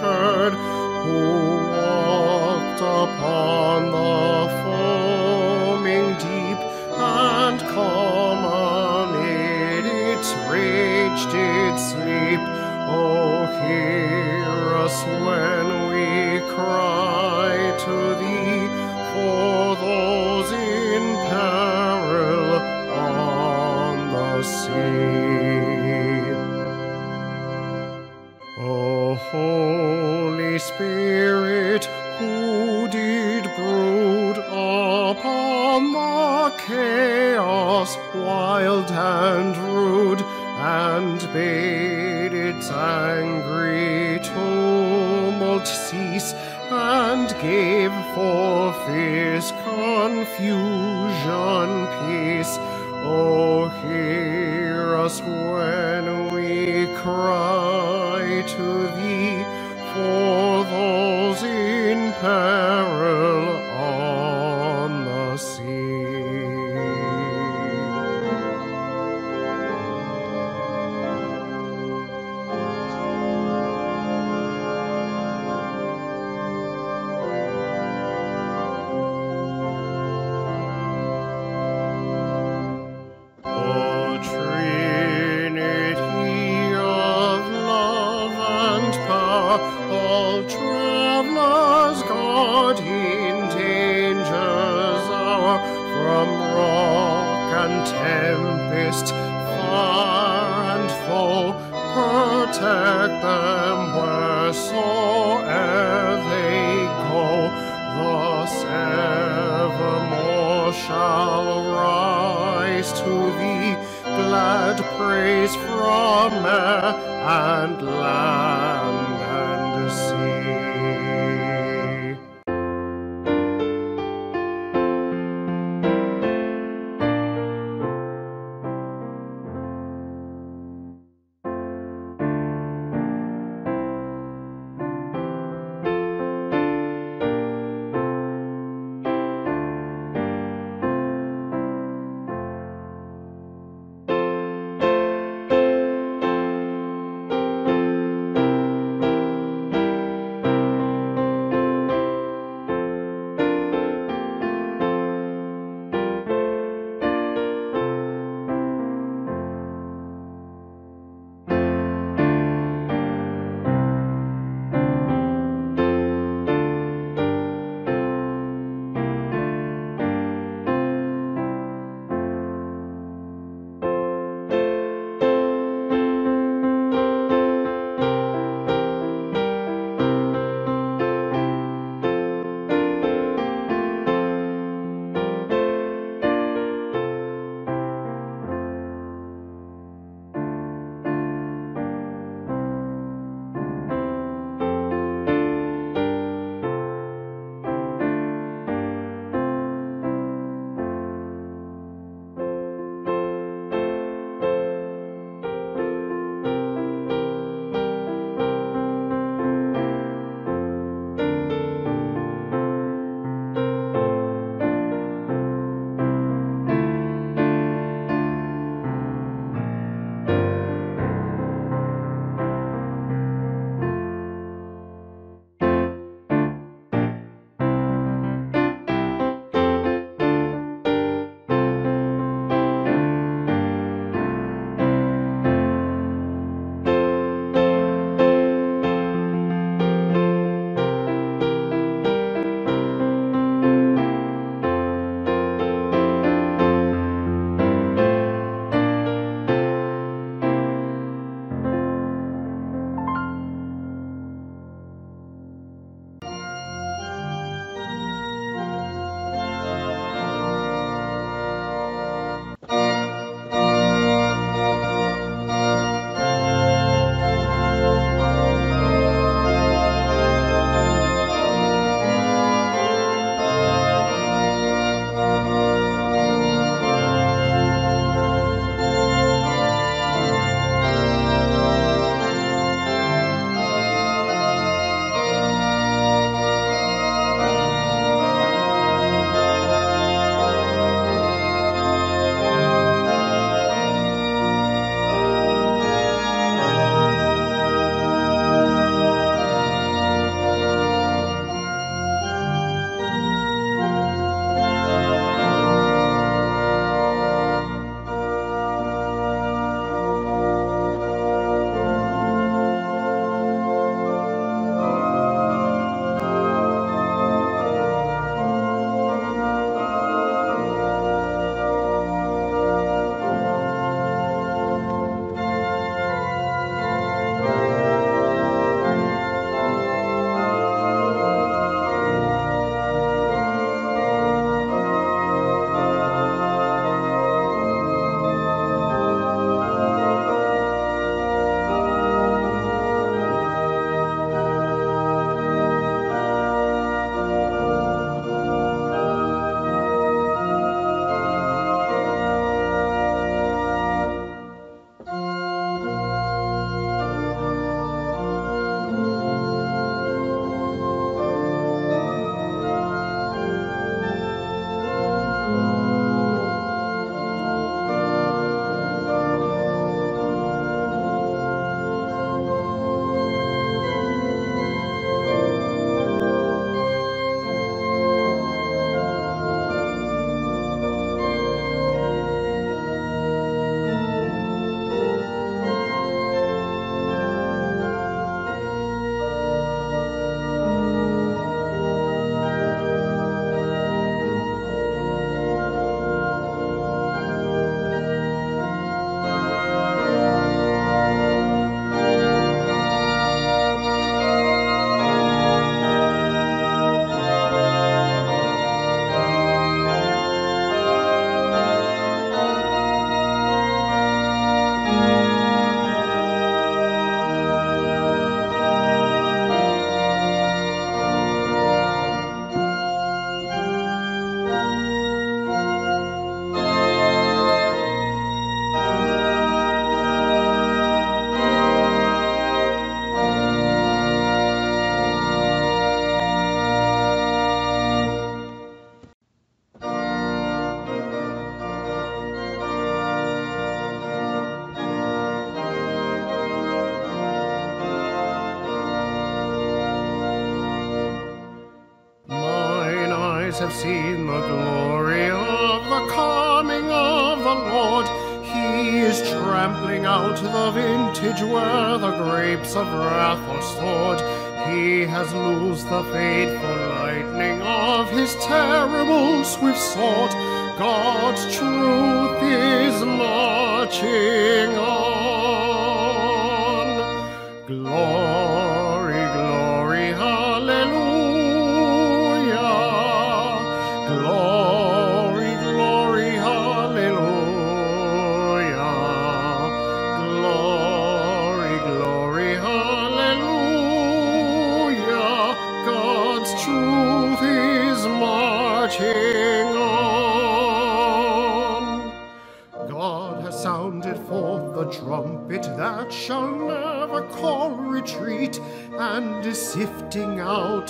heard, who walked upon the foaming deep and calm amid its rage did sleep. Oh, hear us when we cry to thee for those in peril on the sea. Holy Spirit, who did brood upon the chaos wild and rude, and bade its angry tumult cease, and gave for fierce confusion peace. Oh, hear us when we cry to thee for those in peril protect them wheresoe'er they go. Thus evermore shall rise to thee glad praise from air and land eyes have seen the glory of the coming of the Lord. He is trampling out the vintage where the grapes of wrath are stored. He has loosed the fateful lightning of his terrible swift sword. God's truth is marching on.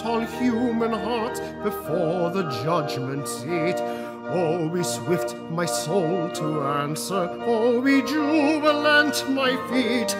All human hearts before the judgment seat. Oh, be swift, my soul, to answer. Oh, be jubilant, my feet.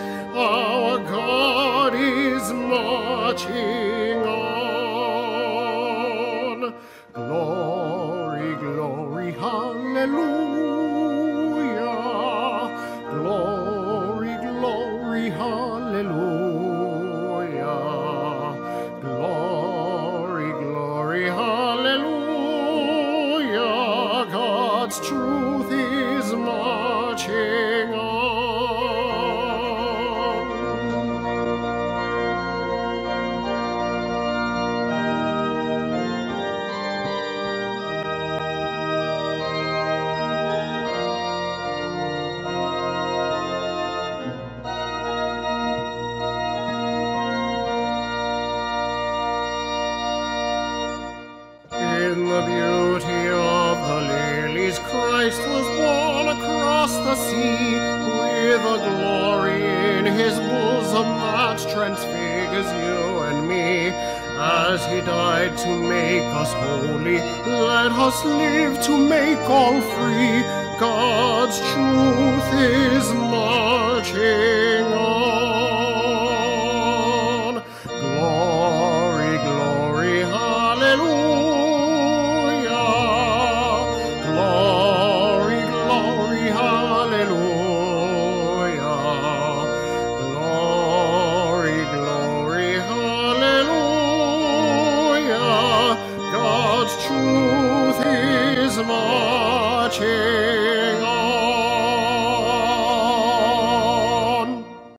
God's truth. is marching